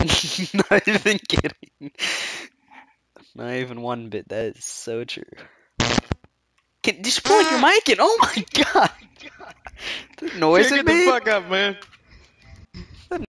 Not even kidding. Not even one bit. That is so true. Can just pull plug your mic and Oh my god! The noise Get it the fuck up, man.